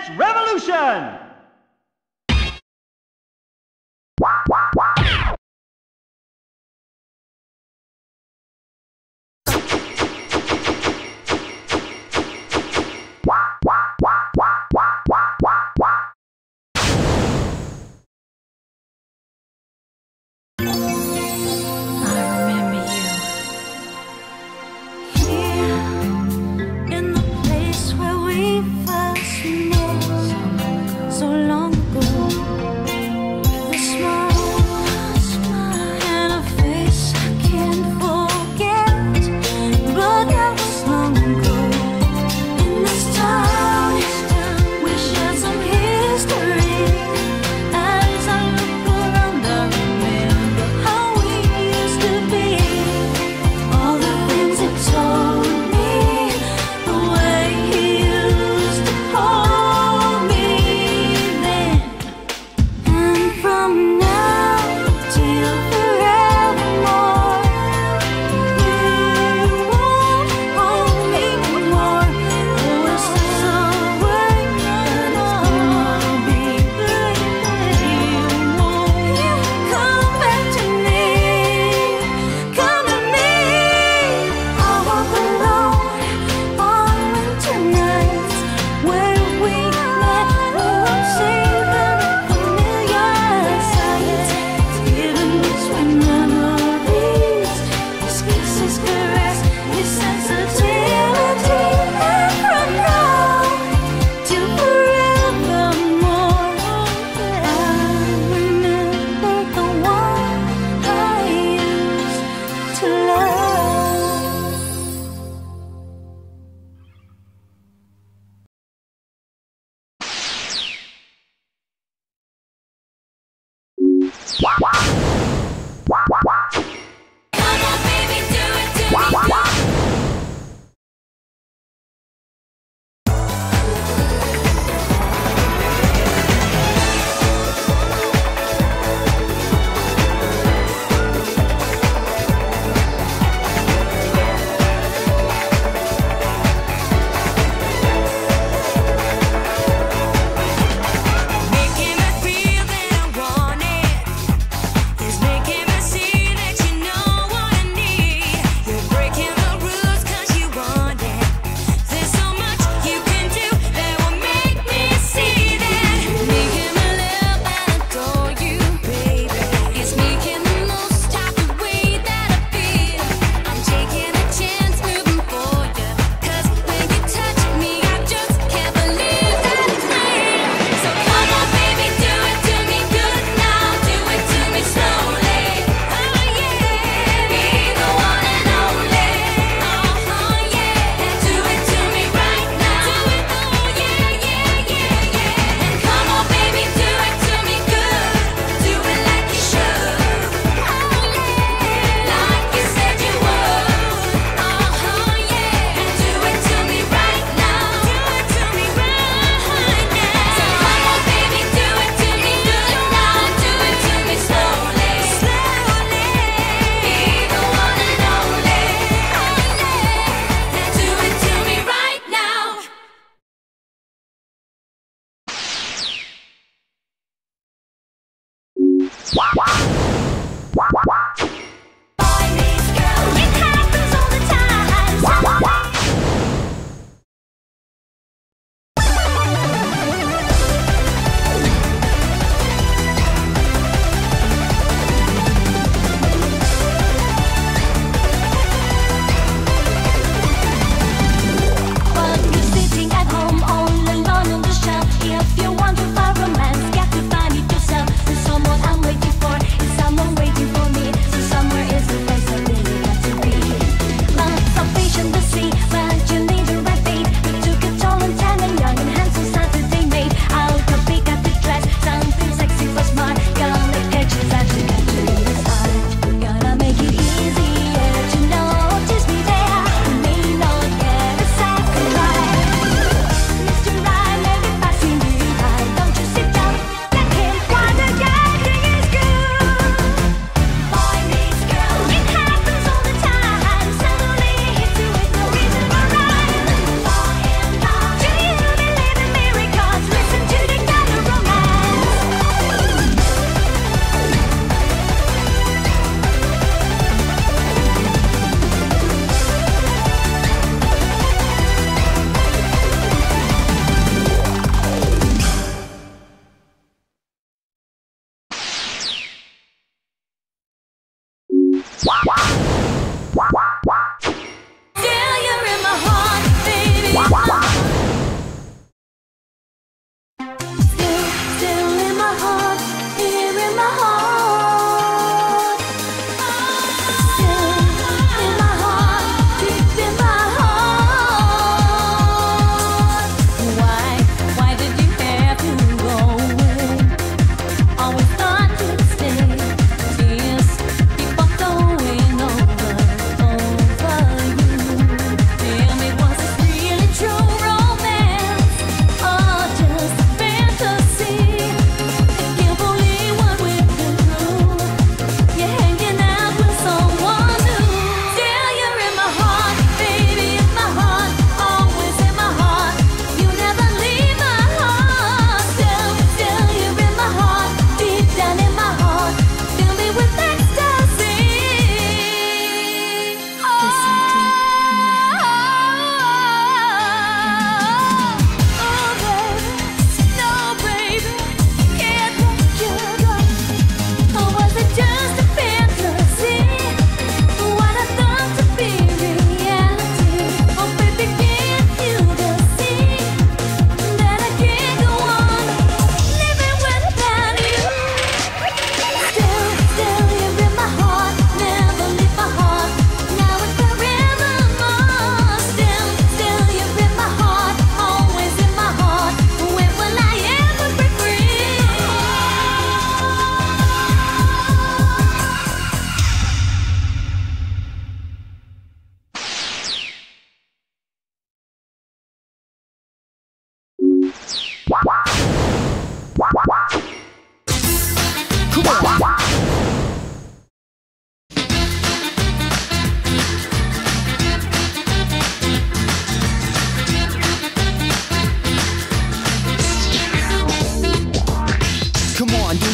Dance Revolution!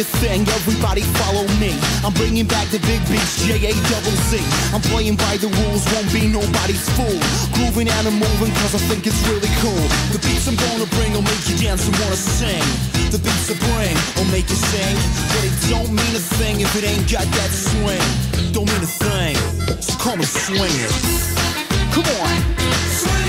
A thing, everybody follow me. I'm bringing back the big beats, J A double Z. I'm playing by the rules, won't be nobody's fool. Grooving and I'm moving cause I think it's really cool. The beats I'm gonna bring will make you dance and wanna sing. The beats I bring will make you sing, but it don't mean a thing if it ain't got that swing. Don't mean a thing, so call me swing it. Come on. Swing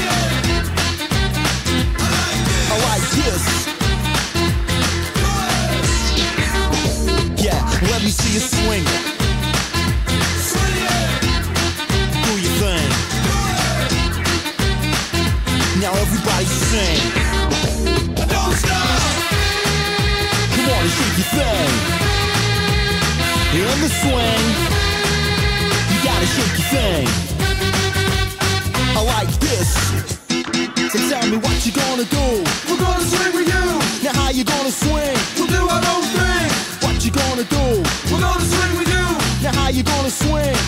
gonna do. We're gonna swing with you. Now how you gonna swing? We'll do our own thing. What you gonna do? We're gonna swing with you. Now how you gonna swing?